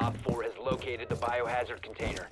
Op 4 has located the biohazard container.